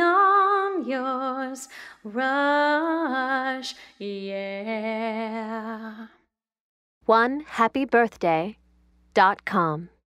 on yours, rush, yeah. One happy birthday dot com.